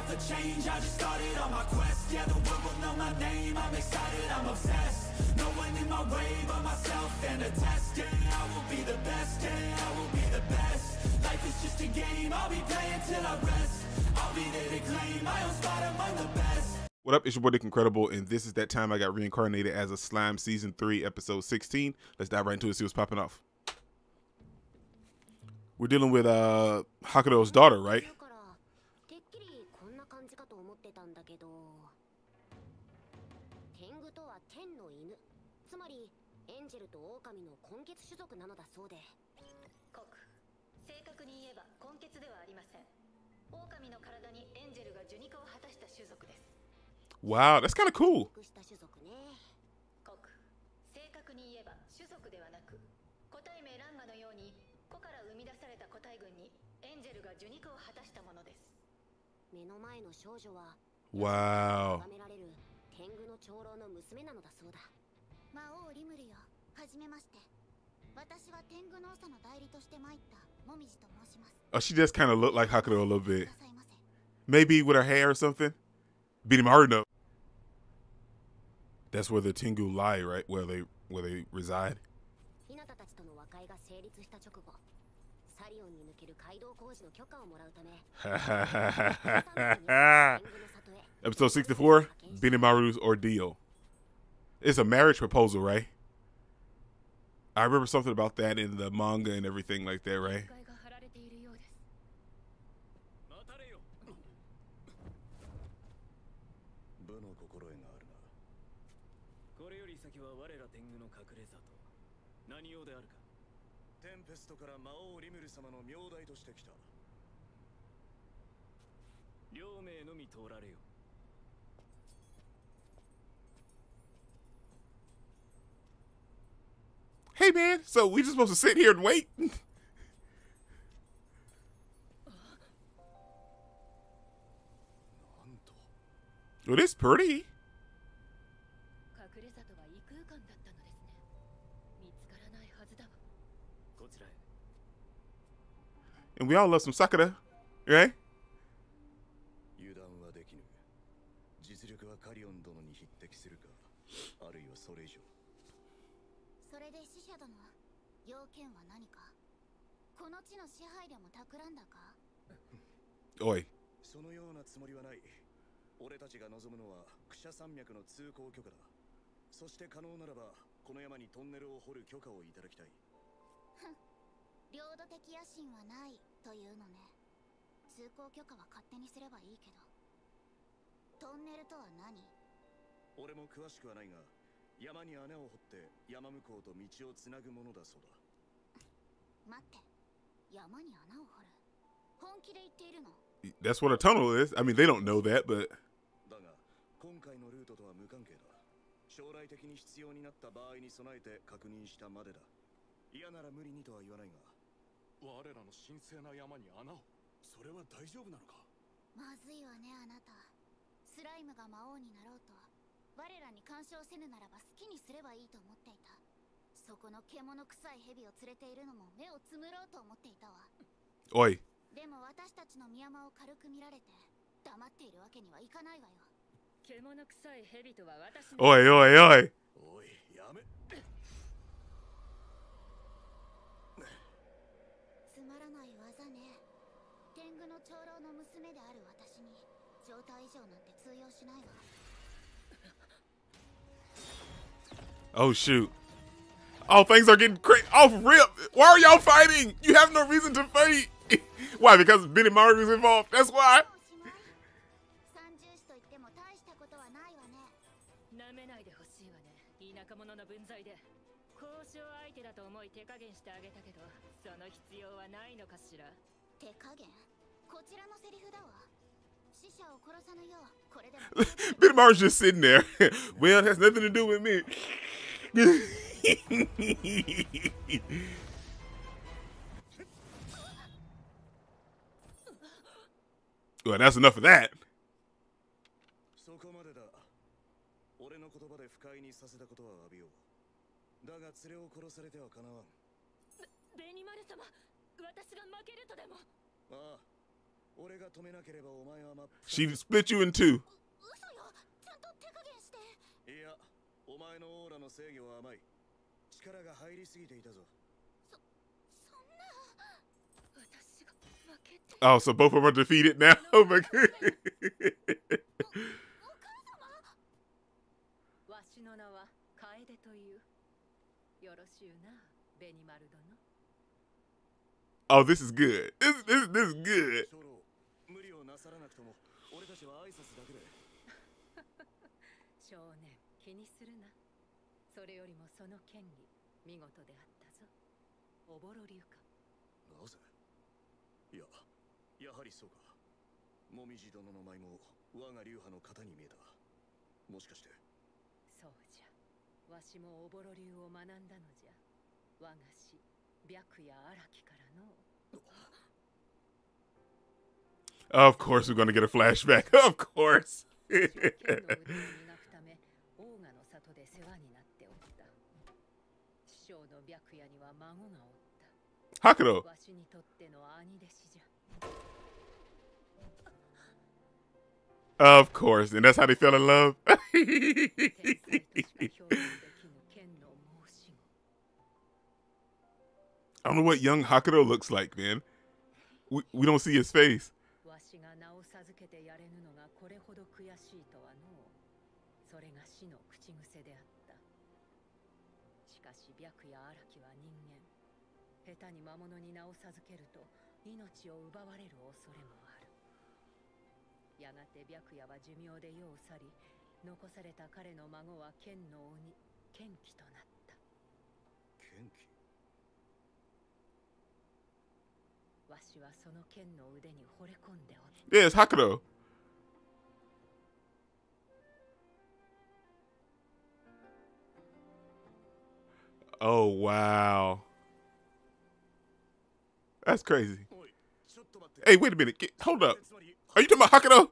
out for change, I just started on my quest. Yeah, the world will know my name, I'm excited, I'm obsessed. No one in my way but myself and a test. Yeah, I will be the best, yeah, I will be the best. Life is just a game, I'll be playing till I rest. I'll be there to claim my own spot among the best. What up, it's your boy Nick Incredible, and this is that time I got reincarnated as a slime season 3, episode 16. Let's dive right into it and see what's popping off. We're dealing with uh Hakuro's daughter, right? 前の少女は Wow. 崇められる天狗の長老の娘なのだそうだ魔王リムルよはじめまして私は天狗の長の代理として参ったもみじと申します Oh, she does kind of look like Hakudo a little く bit. maybe with her hair or something. Beat him hard enough. That's where the Tengu lie, right? Where they where they reside. Episode 64, Benimaru's Ordeal. It's a marriage proposal, right? I remember something about that in the manga and everything like that, right? トから魔王リムル様の名代として来た両名のみ通られよ Hey man, so we just supposed to sit here and wait? なんと well, this pretty. And we all love some Sakura, right? 油断はできぬ実力はカリオン殿に匹敵するかあるいはそれ以上それで死者殿要件は何かこの地の支配でも企んだか Oi. そのようなつもりはない俺たちが望むのはクシャ山脈の通行許可だそして可能ならばこの山にトンネルを掘る許可をいただきたい領土的野心はないというのね。通行許可は勝手にすればいいけど。トンネルとは何？俺も詳しくはないが山に穴を掘って山向こうと道をつなぐものだそうだ。待って。山に穴を掘る？本気で言っているの？That's what a tunnel is. I mean, they don't know that, but だが今回のルートとは無関係だ。将来的に必要になった場合に備えて確認したまでだ。嫌なら無理にとは言わないが我らの神聖な山に穴を。それは大丈夫なのか？まずいわねあなた。スライムが魔王になろうと。我らに干渉せぬならば好きにすればいいと思っていた。そこの獣臭い蛇を連れているのも目をつむろうと思っていたわ。oi. でも私たちの宮間を軽く見られて黙っているわけにはいかないわよ。獣臭い蛇とは私の Oi, oi, oi. おいやめ長老の娘である私に状態異常なんて通用しないわ Oh shoot. Oh, things are getting crazy. off oh, rip. Why are y'all fighting? You have no reason to fight. why? Because Benimaru is involved. That's why. Benimaru's just sitting there. well, it has nothing to do with me. well, that's enough of that. She split you in two. 嘘よちゃんと手加減していやお前のオーラの制御は甘い力が入りすぎていたぞそんな私が負けて Oh, so both of them are defeated now. Oh my god. わしの名は楓というよろしゅうなベニマル殿 oh, this is good. This this this is good. さらなくとも俺たちは挨拶だけで。少年気にするな。それよりもその権利見事であったぞ。おぼろ流か。なぜ？いややはりそうか。もみじ殿の舞も我が流派の型に見えた。もしかして。そうじゃ。わしもおぼろ流を学んだのじゃ。我が師白や荒木からの Of course, we're going to get a flashback. Of course. Hakuro. Of course, and that's how they fell in love. I don't know what young Hakuro looks like, man. We, we don't see his face. 口癖であった。しかし白や荒木は人間。下手に魔物に名を授けると命を奪われる恐れもある。やがて白夜は寿命で世を去り残された彼の孫は剣の鬼剣気となった。剣気わしはその剣の腕に惚れ込んでおった。Yeah, it's Oh wow. That's crazy. おいちょっと待って Hey, wait a minute. Get, hold up. つまり Are you talking about Hakudo?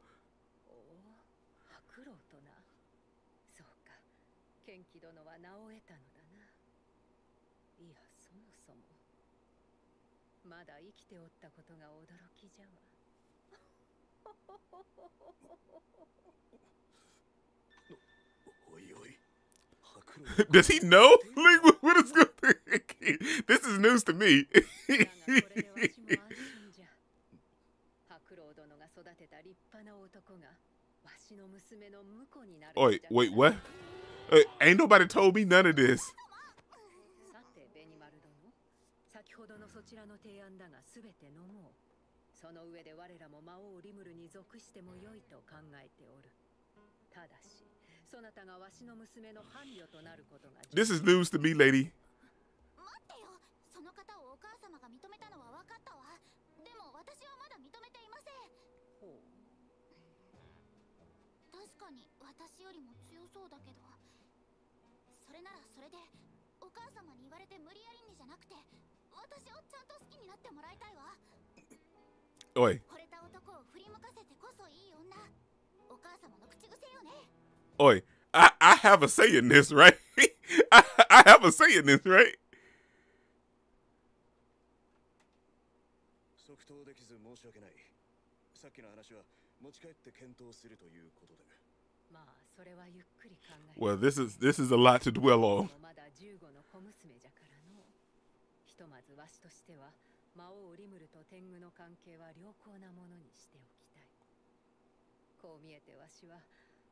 Does he know? Like, what is going This is news to me. Wait, wait, what? Hey, ain't nobody told me none of this. This is news to me, lady. 待ってよ。その方をお母様が認めたのは分かったわ。でも私はまだ認めていません。ほう確かに私よりも強そうだけど。それならそれでお母様に言われて無理やりにじゃなくて私をちゃんと好きになってもらいたいわ。Oi, 惚れた男を振り向かせてこそいい女。お母様の口癖よね oi, I, I have a say in this, right? I, I have a say in this, right? Well, this is this is a lot to dwell on.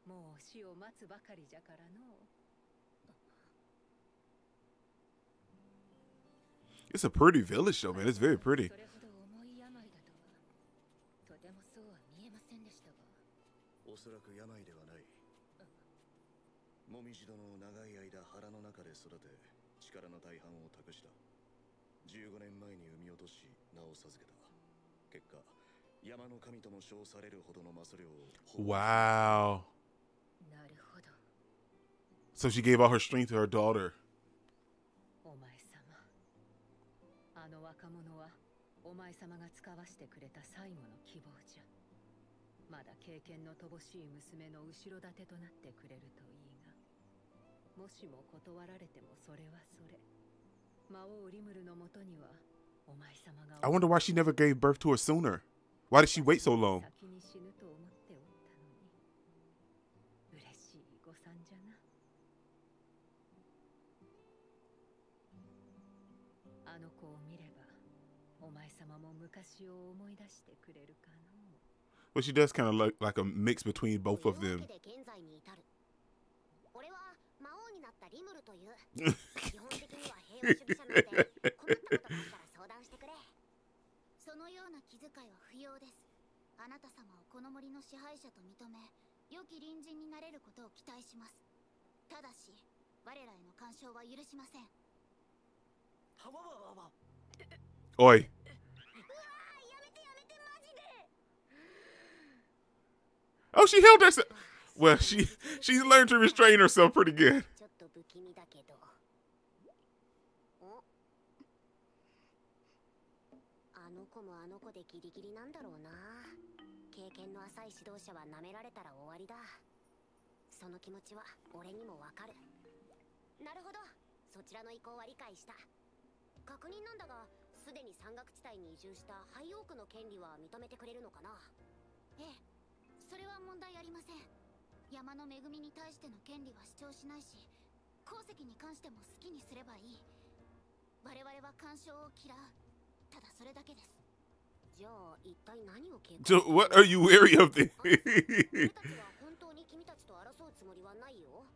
まだ15の小娘じゃからのひとまずわしとしては魔王リムルと天狗の関係は良好なものにしておきたいこう見えてわしはもう死を待つばかりじゃからの It's a pretty village, though, man. It's very pretty. それほど重い病だとはとてもそうは見えませんでしたがおそらく病ではないもみじ殿を長い間腹の中で育て力の大半を託した15年前に産み落とし名を授けた結果山の神とも称されるほどのマス量を Wow. so she gave all her strength to her daughter. I wonder why she never gave birth to her sooner. Why did she wait so long? あの子を見ればお前様も昔を思い出してくれるかの Well, she does kind of look like a mix between both of という them. わけで現在に至る俺は魔王になったリムルという基本的には平和主義者なので困ったことがあったら相談してくれそのような気遣いは不要ですあなた様をこの森の支配者と認め良き隣人になれることを期待しますただし我らへの干渉は許しませんはわわわわ Oi. やめてやめてマジで Oh, she held herself. Well, she she's learned to restrain herself pretty good. 確認なんだがすでに山岳地帯に移住したハイオークの権利は認めてくれるのかな？ええそれは問題ありません。山の恵みに対しての権利は主張しないし鉱石に関しても好きにすればいい。我々は干渉を嫌う。ただそれだけです。じゃあ一体何を警戒 So, what are you weary of? The 俺たちは本当に君たちと争うつもりはないよ。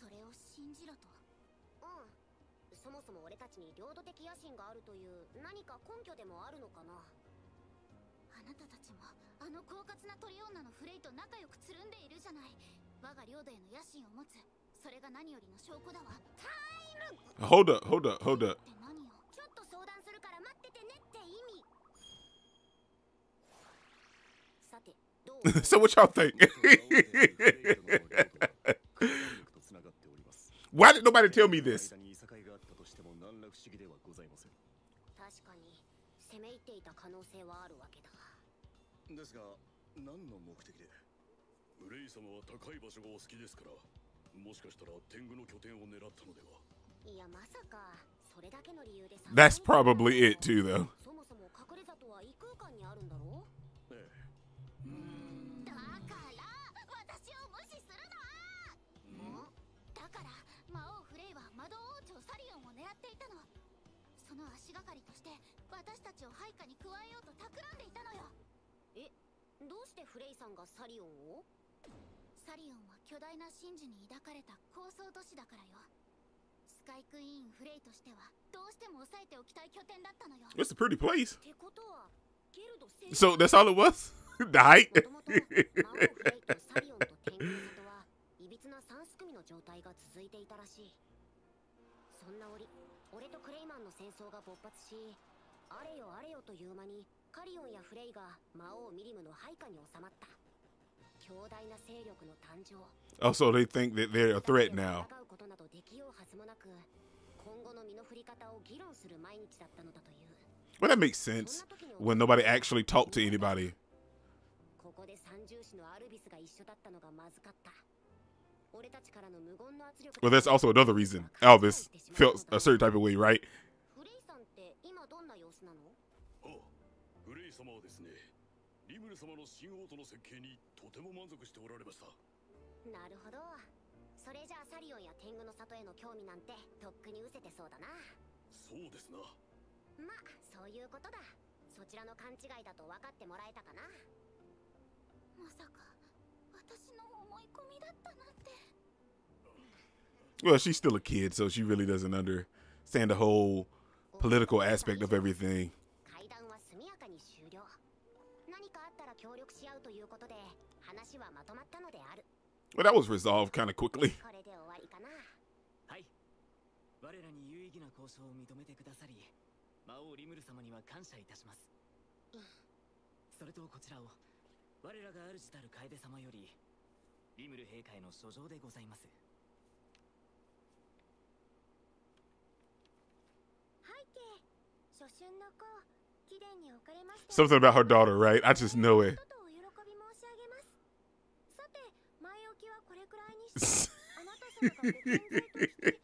それを信じろと？うんそもそも俺たちに領土的野心があるという何か根拠でもあるのかなあなたたちもあの狡猾な鳥女のフレイと仲良くつるんでいるじゃない我が領土への野心を持つそれが何よりの証拠だわタイム hold up, hold up, hold up. って何よちょっと相談するから待っててねって意味さてどう so what y'all think? つながっております Why did nobody tell me this? 可能性はあるわけだ。ですが何の目的で？ブレイ様は高い場所がお好きですからもしかしたら天狗の拠点を狙ったのでは。いやまさかそれだけの理由で That's probably it too, though. そもそも隠れ里は異空間にあるんだろええその足がかりとして私たちを配下に加えようと企んでいたのよえどうしてフレイさんがサリオンを？サリオンは巨大な神樹に抱かれた高層都市だからよスカイクイーンフレイとしてはどうしても抑えておきたい拠点だったのよ It's a pretty place. ってことはゲルド聖 So that's all it was? the height. もともと魔王フレイとサリオンと天狗の里はいびつな三すくみの状態が続いていたらしいそんな折俺とクレイマンの戦争が勃発しあれよあれよという間にカリオンやフレイが魔王ミリムの配下に収まった強大な勢力の誕生 Also, they think that they're a threat now. ことなどできようはずもなく今後の身の振り方を議論する毎日だったのだという Well, that makes sense when nobody actually talked to anybody. ここで三重士のアルビスが一緒だったのがまずかった Well, that's also another reason Elvis felt a certain type of way, right? フレイさんって今どんな様子なの？あグレイ様はですねリムル様の新王都の設計にとても満足しておられました。なるほど。それじゃあサリオンや天狗の里への興味なんてとっくに失せてそうだな。そうですな。まあそういうことだ。そちらの勘違いだと分かってもらえたかな。まさか Well, she's still a kid, so she really doesn't understand the whole political aspect of everything. Well, that was resolved kind of quickly. 我らが主たる楓様よりリムル陛下への書状でございますれ Something about her daughter, right? I just know it. して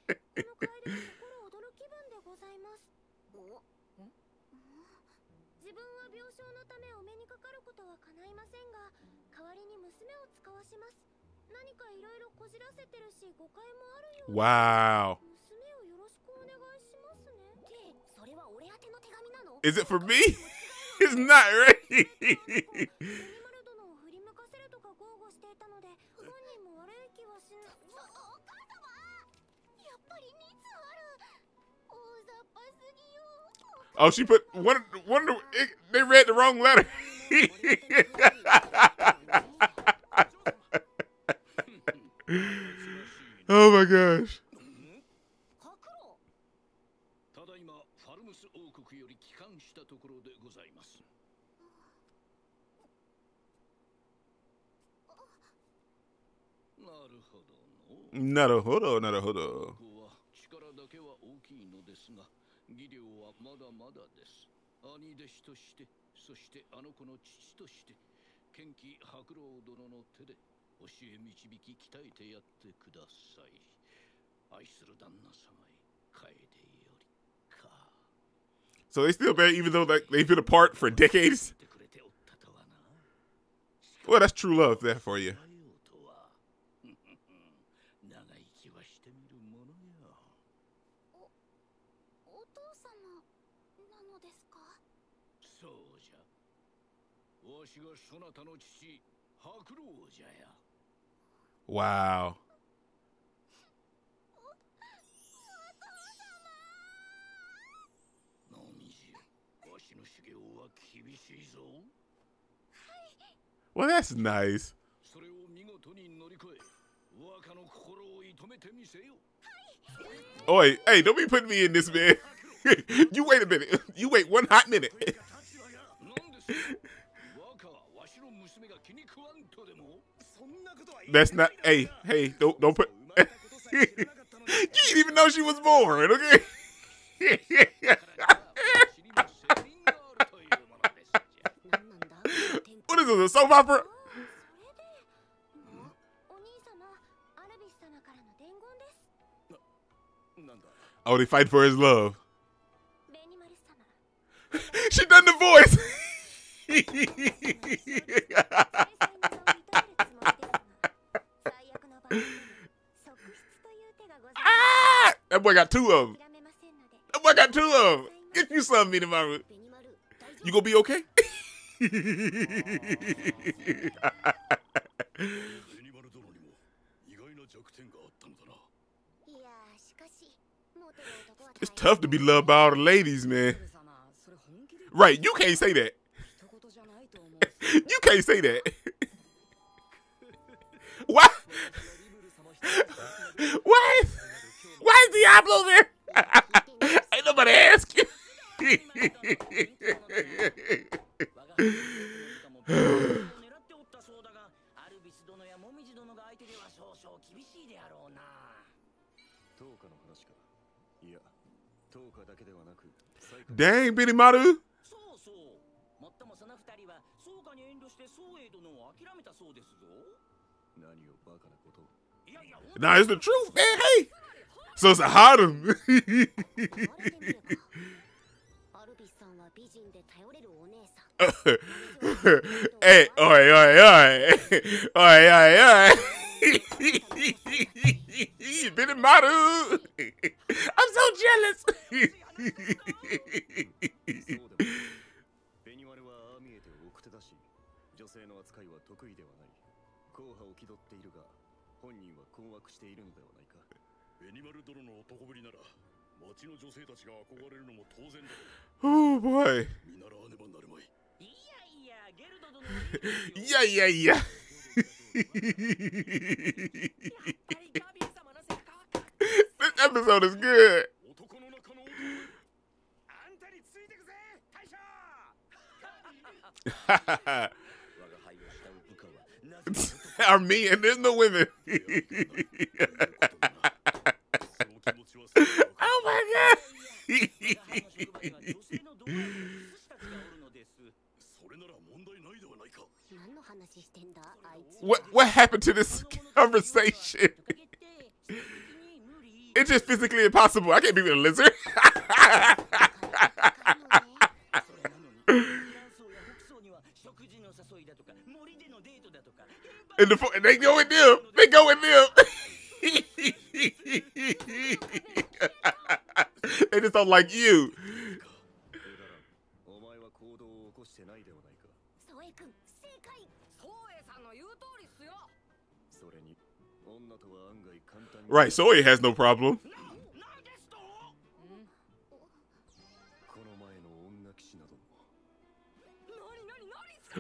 します何かいろいろこじらせてるし誤解もあるようで Wow. 娘をよろしくお願いしますねでそれは俺宛ての手紙なの Is it for me? It's not, right? ベニマル殿を振り向かせるとか豪語していたので本人も悪い気はしなお母様やっぱり熱ある大雑把すぎよ oh, she put one. One. of the- It, they read the wrong letter. oh my gosh. ただいまファルムス王国より帰還したところでございますなるほどの Not a hodo, not a hodo. ここは力だけは大きいのですが技量はまだまだです兄弟子としてそしてあの子の父として剣気白老殿の手で教え導き鍛えてやってください愛する旦那様へ楓よりか So they still married even though like they've been apart for decades? Well, that's true love there for you. So, わしがそなたの父白老じゃや。Wow. Well, that's nice. Oi, hey, don't be putting me in this, man. you wait a minute. You wait one hot minute. That's not. Hey, hey, don't don't put. you didn't even know she was born. Okay. what is this? A soap opera? Oh, they fight for his love. she done the voice. That boy got two of them. That boy got two of them. Get you some, Benimaru. You gonna be okay? it's tough to be loved by all the ladies, man. Right, you can't say that. you can't say that. Why? Why? Why is Diablo there? Ain't nobody ask you. Dang, Benimaru. Nah, it's the truth, man. Hey. So it's a hot him. hey, all right, all right, all right. All right, all right, all right. you been in my room. I'm so jealous. しているのではないかベニマル殿の男ぶりなら町の女性たちが憧れるのも当然だろ oh, boy. う見習わねばなるまいいやいやゲルド殿は い.やっぱりガビン様の背中はかっ this episode is good. 男の中の男あんたについてくぜ大将我が輩を慕う部下はなぜ are me and then the women. oh my god. What what happened to this conversation? it's just physically impossible. I can't be with a lizard. And the and they go with them. They go with them. they just don't like you. Right, Souei has no problem.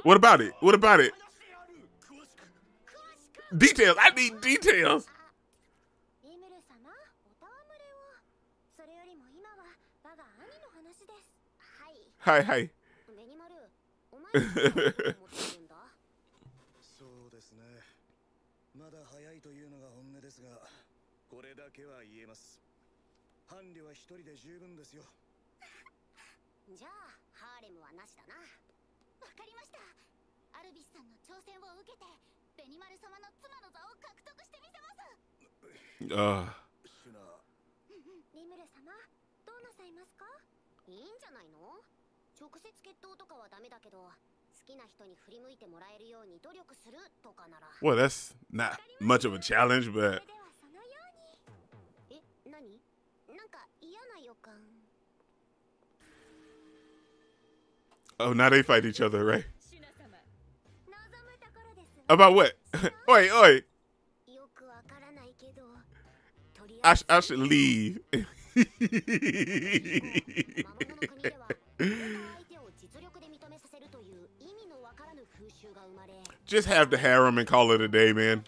What about it? What about it? Details. I need details. はいはい。そうですね。まだ早いというのが本音ですが、これだけは言えます。伴侶は一人で十分ですよ。じゃあ、ハーレムはなしだな。わかりました。アルビスさんの挑戦を受けてベニマル様の妻の座を獲得してみせます。Uh, シュナ。リムル様どうなさいますか？いいんじゃないの？直接決闘とかはダメだけど好きな人に振り向いてもらえるように努力するとかなら。Well, that's not much of a challenge, そ but え何？なんか嫌な予感 Oh, now they fight each other, right? About what? oi, oi. I, sh I should leave. Just have the harem and call it a day, man.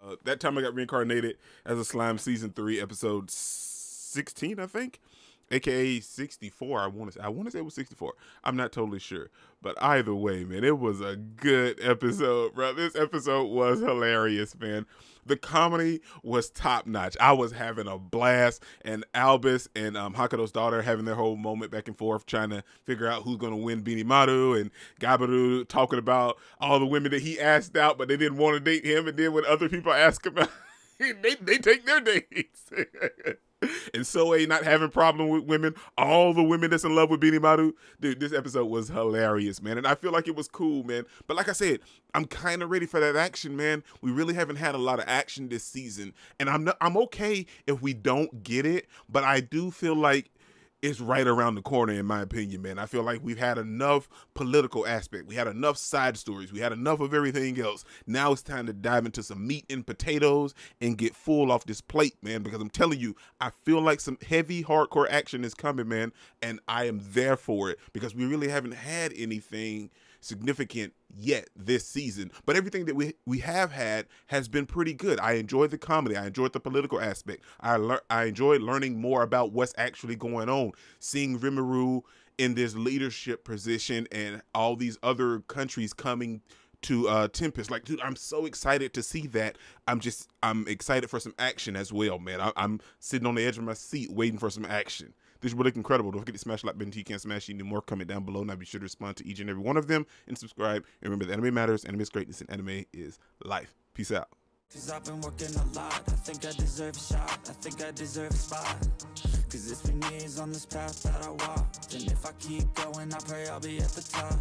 Uh, that time I got reincarnated as a slime season three, episode 16, I think aka sixty four. I want to say I want to say it was sixty four. I'm not totally sure, but either way, man, it was a good episode, bro. This episode was hilarious, man. The comedy was top notch. I was having a blast, and Albus and um, Hakuro's daughter having their whole moment back and forth, trying to figure out who's going to win Benimaru, and Gabiru talking about all the women that he asked out, but they didn't want to date him, and then when other people ask him they they take their dates. and so a not having problem with women, all the women that's in love with Benimaru, dude, this episode was hilarious, man. And I feel like it was cool, man. But like I said, I'm kind of ready for that action, man. We really haven't had a lot of action this season, and I'm not, I'm okay if we don't get it, but I do feel like it's right around the corner, in my opinion, man. I feel like we've had enough political aspect. We had enough side stories. We had enough of everything else. Now it's time to dive into some meat and potatoes and get full off this plate, man. Because I'm telling you, I feel like some heavy, hardcore action is coming, man. And I am there for it because we really haven't had anything significant yet this season. But everything that we we have had has been pretty good. I enjoyed the comedy. I enjoyed the political aspect. I lear- I enjoyed learning more about what's actually going on. Seeing Rimuru in this leadership position and all these other countries coming to uh Tempest. Like, dude, I'm so excited to see that. I'm just I'm excited for some action as well, man. I, I'm sitting on the edge of my seat waiting for some action. This is really incredible. Don't forget to smash like button. You can smash any more. Comment down below. Now be sure to respond to each and every one of them and subscribe. And remember, the anime matters. Anime is greatness, and anime is life. Peace out. Cause I've been working a lot. I think I deserve a shot. I think I deserve a spot. Cause it's been years on this path that I walked. And if I keep going, I pray I'll be at the top.